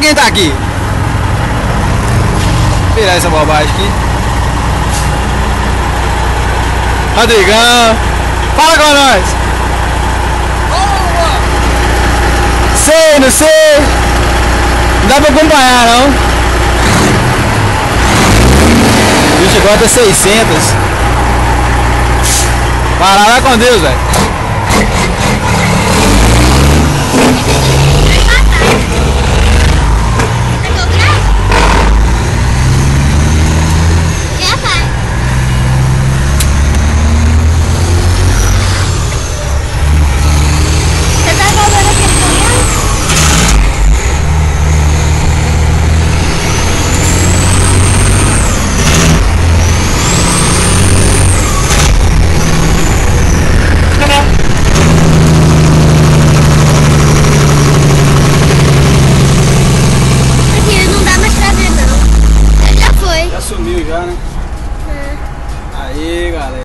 quem tá aqui. Virar essa bobagem aqui. Rodrigão. Fala com nós. Sei, não sei. Não dá pra acompanhar não. Bicho, agora tá 600. Para lá com Deus, velho. sumiu já, né?